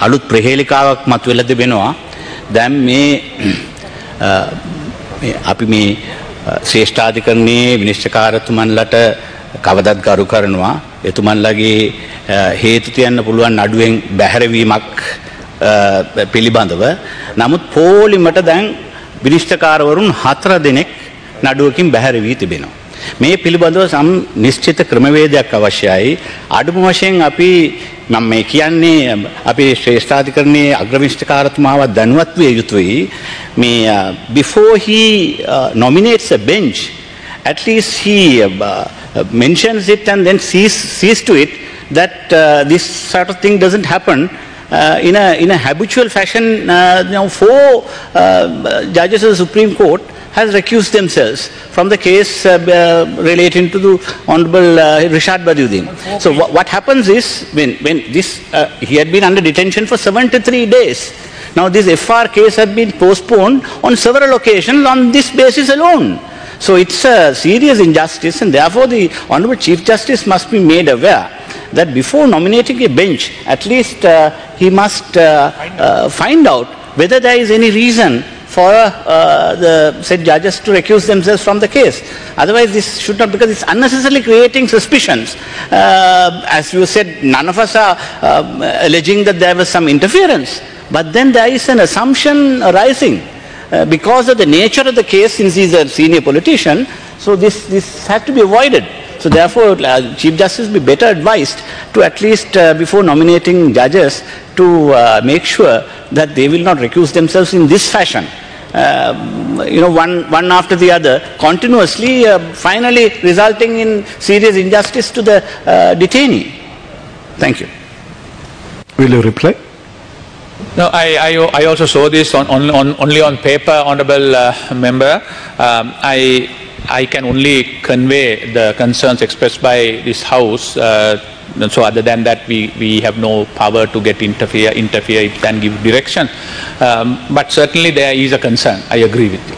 අලුත් ප්‍රහේලිකාවක් මතුවෙලා තිබෙනවා. දැන් මේ අ, මේ අපි මේ අ, ශ්‍රේෂ්ඨාධිකරණයේ විනිශ්චයකාරතුමන්ලට කවදත් ගරු කරනවා. එතුමන්ලගේ අ, හේතු තියන්න පුළුවන් අඩුවෙන් බැහැරවීමක් අ, පිළිබඳව. නමුත් පෝලිමට දැන් විනිශ්චකාරවරුන් හතර දෙනෙක් නඩුවකින් බැහැර වී තිබෙනවා. මේ පිළිබඳව සම් නිශ්චිත ක්‍රමවේදයක් අවශ්‍යයි. අඩුම වශයෙන් අපි මම මේ කියන්නේ අපි ශ්‍රේෂ්ඨාධිකරණයේ අග්‍රවිනිශ්චකාරතුමාව දැනුවත් විය යුතුයි. මේ uh, before he uh, nominates a bench at least he uh, uh, mentions it and then sees, sees to it that uh, this sort of thing doesn't happen uh, in, a, in a habitual fashion. Uh, you know, four uh, judges of the Supreme Court has recused themselves from the case uh, uh, relating to the Honorable uh, Rishad Bathiudeen. So wha- what happens is when, when this, he had been under detention for 73 days. Now this FR case had been postponed on several occasions on this basis alone. So it's a serious injustice and therefore the Honorable Chief Justice must be made aware that before nominating a bench, at least uh, he must uh, uh, find out whether there is any reason for uh, the said judges to recuse themselves from the case. Otherwise, this should not, because it's unnecessarily creating suspicions. Uh, as you said, none of us are um, alleging that there was some interference, but then there is an assumption arising. Uh, because of the nature of the case, since he's a senior politician, so this, this has to be avoided. So therefore, uh, Chief Justice be better advised to at least uh, before nominating judges to uh, make sure that they will not recuse themselves in this fashion. Um, you know, one, one after the other, continuously, uh, finally resulting in serious injustice to the uh, detainee. Thank you. Will you reply? No, I, I, I also saw this on, on, on, only on paper, Honorable uh, Member. Um, I, I can only convey the concerns expressed by this House. Uh, so other than that, we, we have no power to get interfere, interfere and give direction. Um, but certainly there is a concern. I agree with you.